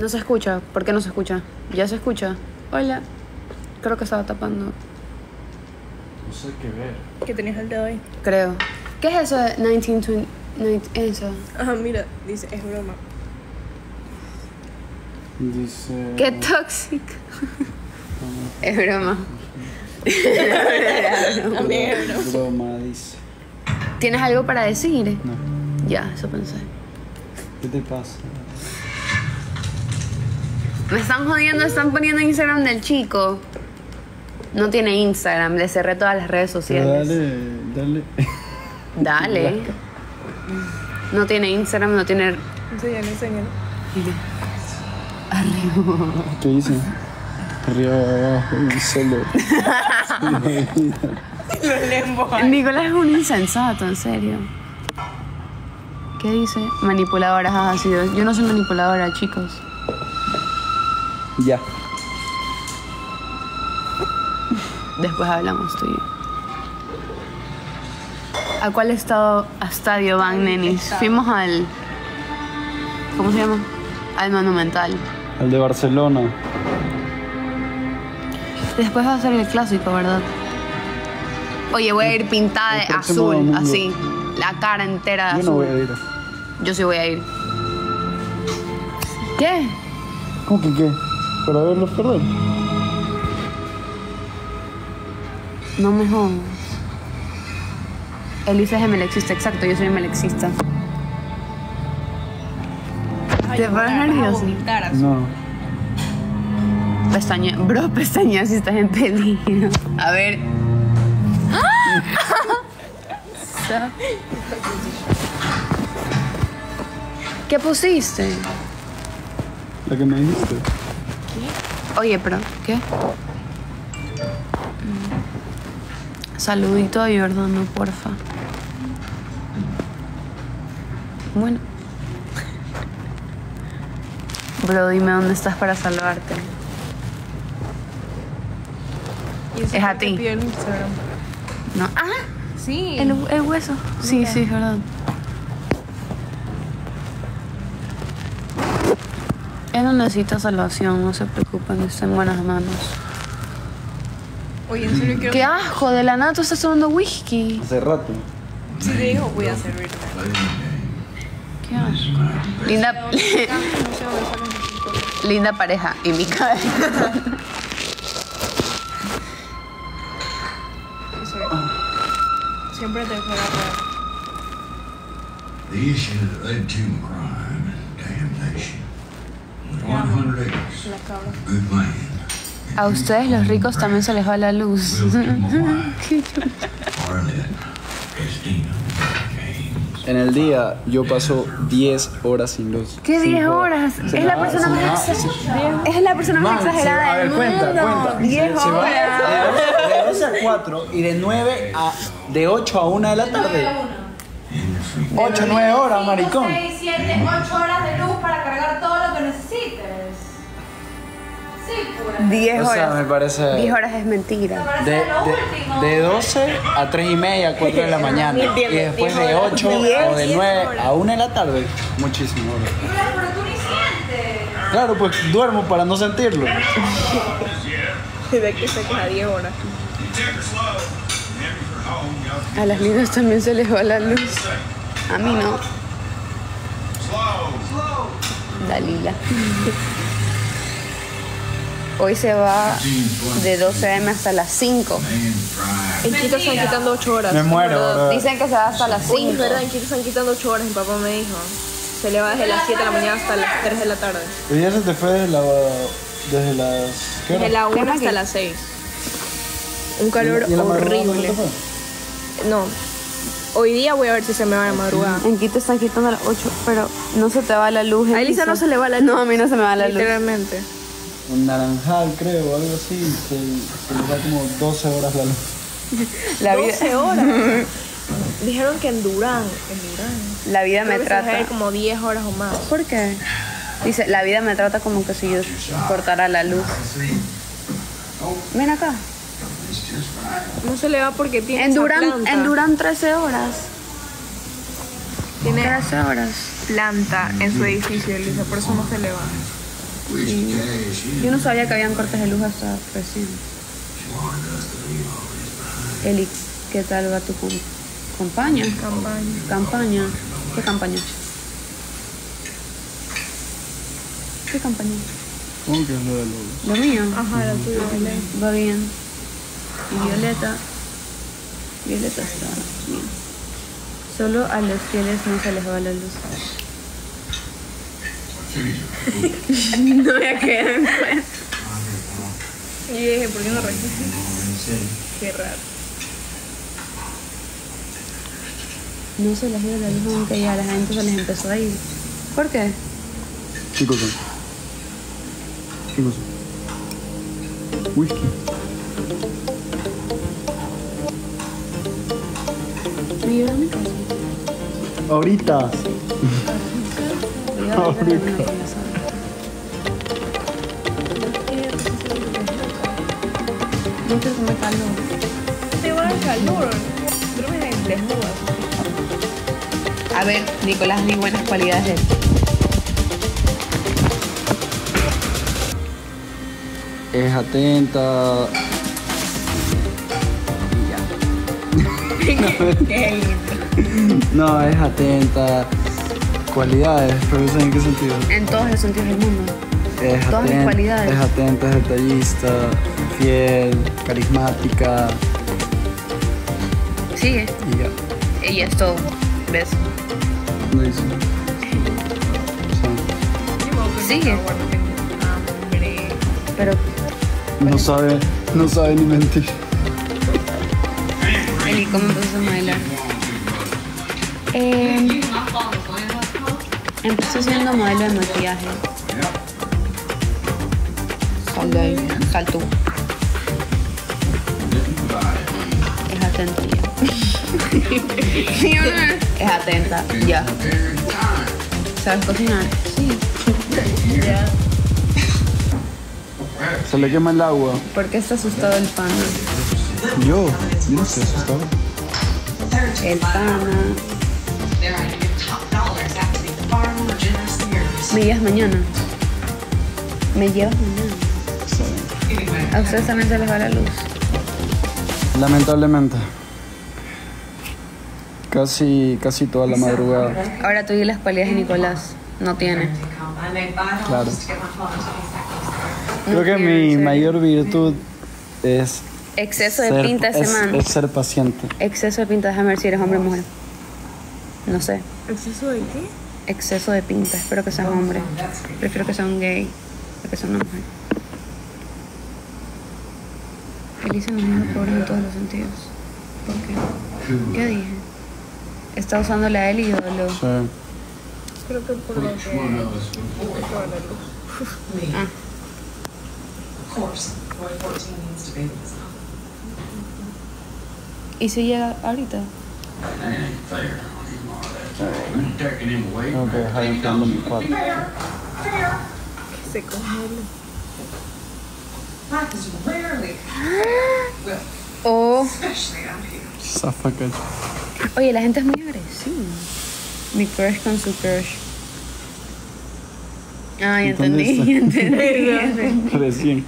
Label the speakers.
Speaker 1: No se escucha. ¿Por qué no se escucha? Ya se escucha. Hola. Creo que estaba tapando.
Speaker 2: No sé qué ver.
Speaker 3: Que tenías el dedo ahí.
Speaker 1: Creo. ¿Qué es eso de 1920? Eso.
Speaker 3: Ajá, mira, dice, es broma.
Speaker 2: Dice.
Speaker 1: Qué tóxico. Es broma.
Speaker 3: También es broma.
Speaker 2: Broma, dice.
Speaker 1: ¿Tienes algo para decir?
Speaker 2: No.
Speaker 1: Ya, eso pensé.
Speaker 2: ¿Qué te pasa?
Speaker 1: Me están jodiendo, están poniendo Instagram del chico. No tiene Instagram, le cerré todas las redes
Speaker 2: Pero
Speaker 1: sociales.
Speaker 2: dale, dale.
Speaker 1: Dale. No tiene Instagram, no tiene.
Speaker 3: Enséñalo, enséñalo.
Speaker 2: ¿Qué dice? Arriba, abajo, y solo.
Speaker 3: Los lembos.
Speaker 1: Nicolás es un insensato, en serio. ¿Qué dice? Manipuladoras has sido. Yo no soy manipuladora, chicos.
Speaker 2: Ya.
Speaker 1: Después hablamos tú y yo. ¿A cuál estado, a estadio van, nenis? Fuimos al. ¿Cómo se llama? Al Monumental.
Speaker 2: Al de Barcelona.
Speaker 1: Después va a ser el clásico, ¿verdad? Oye, voy a ir pintada de azul, así. La cara entera de
Speaker 2: Yo no
Speaker 1: azul.
Speaker 2: voy a ir.
Speaker 1: Yo sí voy a ir. ¿Qué?
Speaker 2: ¿Cómo que qué? ¿Para verlos perder?
Speaker 1: No me jodas. Elisa es gemelexista, exacto, yo soy gemelexista. ¿Te pones nervioso?
Speaker 2: No.
Speaker 1: Pestañe, bro, pestañea si estás en peligro. A ver. ¿Qué pusiste?
Speaker 2: La que me dijiste.
Speaker 1: Oye, pero, ¿qué? Mm. Saludito a Jordano, porfa. Bueno. Bro, dime dónde estás para salvarte. Es a ti. No. Ah,
Speaker 3: Sí.
Speaker 1: el, el hueso. Sí, sí, es verdad. Él no necesita salvación, no se preocupen, está en buenas manos.
Speaker 3: Oye, en serio quiero.
Speaker 1: ¡Qué asco! De la nada tú estás tomando whisky.
Speaker 2: Hace rato.
Speaker 3: Si te digo, voy a servirte.
Speaker 1: ¡Qué asco! Linda, linda pareja y mi cabeza.
Speaker 3: Siempre te fuera a
Speaker 4: The issue that led to crime and damnation
Speaker 1: A ustedes los ricos también se les va la luz.
Speaker 4: James.
Speaker 2: En el día yo paso 10 horas sin luz.
Speaker 1: ¿Qué 10 horas? Es la persona más exagerada. Es la persona más exagerada del mundo. 10 horas.
Speaker 2: De 12 a 4 y de 9 a. de 8 a 1 de la tarde. 8, 9 horas, maricón.
Speaker 5: 6, 7, 8 horas de luz para cargar todo
Speaker 1: 10 horas.
Speaker 2: O sea, me parece.
Speaker 1: 10 horas es mentira.
Speaker 2: De, de, de 12 a 3 y media, 4 de la mañana. y después de 8 o de 9 a 1 de la tarde, muchísimo. Claro, pues duermo para no sentirlo.
Speaker 3: de que se queda 10 horas.
Speaker 1: A las niñas también se les va la luz. A mí no. Dalila. Hoy se va de 12 am hasta las 5.
Speaker 3: En Quito están quitando 8 horas.
Speaker 2: Me muero.
Speaker 1: Dicen que se va hasta las
Speaker 3: Oye, es
Speaker 1: 5.
Speaker 3: verdad, en Quito están quitando 8 horas, mi papá me dijo. Se le va desde las 7 de la mañana hasta las 3 de la tarde.
Speaker 2: Hoy ya se te fue desde, la, desde las. ¿Qué hora?
Speaker 3: Desde la 1
Speaker 1: Déjame
Speaker 3: hasta las 6. Un calor
Speaker 2: ¿Y no
Speaker 3: horrible. No. Hoy día voy a ver si se me va la madrugada.
Speaker 1: En Quito están quitando las 8, pero no se te va la luz.
Speaker 3: A Elisa no se le va la luz.
Speaker 1: No, a mí no se me va la luz.
Speaker 3: Literalmente.
Speaker 2: Un naranjal, creo, o algo así. Se, se les da como 12 horas la luz.
Speaker 1: La vida,
Speaker 3: 12 horas. Dijeron que en Durán. En Durán.
Speaker 1: la vida me
Speaker 3: Creo
Speaker 1: trata.
Speaker 3: como 10 horas o más.
Speaker 1: ¿Por qué? Dice, la vida me trata como que si yo cortara la luz. Ven acá.
Speaker 3: No se le va porque tiene
Speaker 1: En
Speaker 3: esa
Speaker 1: Durán,
Speaker 3: planta.
Speaker 1: en Durán 13 horas.
Speaker 3: Tiene
Speaker 1: 13 horas.
Speaker 3: planta en su edificio, Elisa, por eso no se le va.
Speaker 1: Yo no sabía que habían cortes de luz hasta recién. Eli, ¿qué tal va tu campaña?
Speaker 3: Campaña.
Speaker 1: Campaña. ¿Qué campaña? ¿Qué campaña?
Speaker 2: ¿Cómo que es lo de los?
Speaker 1: Lo mío.
Speaker 3: Ajá, la tuya.
Speaker 1: Va bien. Y Violeta. Violeta está bien. Solo a los fieles no se les va la luz. no me quedan pues.
Speaker 3: Y yo dije, ¿por qué no registras? Qué raro.
Speaker 1: No se les dio la luz aunque ya a la gente se les empezó a ir. ¿Por qué?
Speaker 2: ¿Qué cosa? ¿Qué cosa? Whisky.
Speaker 1: ¿Me llevas a mi casa?
Speaker 2: Ahorita.
Speaker 1: Voy a
Speaker 2: Ahorita.
Speaker 1: ver una cosa. No quiero comer calor.
Speaker 3: Te va a dar calor. Duermes en desnuda.
Speaker 1: A ver, Nicolás, ni buenas cualidades de él.
Speaker 2: Es atenta. No, es atenta. Cualidades, pero ¿eso en qué sentido?
Speaker 1: En todos los sentidos del mundo.
Speaker 2: Es
Speaker 1: Todas mis
Speaker 2: atenta,
Speaker 1: cualidades.
Speaker 2: es atenta, es detallista, fiel, carismática
Speaker 1: Sigue.
Speaker 2: y ya.
Speaker 1: Y es todo. ¿Ves?
Speaker 2: No dice. Sí.
Speaker 1: Sigue. Pero,
Speaker 2: No sabe, no sabe ni mentir.
Speaker 1: Eli, ¿cómo empezaste a bailar? Eh, empecé siendo modelo de maquillaje. Sal de ahí, sal tú. Es atenta ya. ¿Sí o no? Es atenta, ya. ¿Sabes cocinar? Sí.
Speaker 2: Se le quema el agua.
Speaker 1: ¿Por qué está asustado el pana?
Speaker 2: Yo, yo no estoy asustado.
Speaker 1: El pana. ¿Me llevas mañana? ¿Me llevas mañana?
Speaker 6: Anyway,
Speaker 1: A ustedes también se les va la luz.
Speaker 2: Lamentablemente. Casi, casi toda la madrugada.
Speaker 1: Ahora tú y las cualidades de Nicolás. No tiene.
Speaker 2: Claro. Creo que mi mayor virtud es
Speaker 1: Exceso de
Speaker 2: ser,
Speaker 1: pinta ese
Speaker 2: es,
Speaker 1: man.
Speaker 2: es ser paciente.
Speaker 1: Exceso de pinta, déjame ver si eres hombre o mujer. No sé.
Speaker 3: ¿Exceso de qué?
Speaker 1: Exceso de pinta, espero que sea un hombre. Prefiero que sea un gay a que sea una mujer. Feliz en los niños pobres en todos los sentidos. ¿Por qué? ¿Qué dije? ¿Está usando la Eli o lo.?
Speaker 2: Sí.
Speaker 3: Creo que por lo que... la luz.
Speaker 1: Ah,
Speaker 6: Of course, boy 14 needs to bathe himself.
Speaker 1: ¿y si llega ahorita?
Speaker 4: Alright. Taking him away. Okay,
Speaker 2: hayop ka
Speaker 4: muna
Speaker 2: pa.
Speaker 3: Kasi ko hello.
Speaker 6: Life is rarely well,
Speaker 1: oh.
Speaker 6: especially out here.
Speaker 2: Suffocate.
Speaker 1: Oye, la gente es muy agresiva. Mi crush con su crush. Ay, entendí, entendí.
Speaker 2: Recién.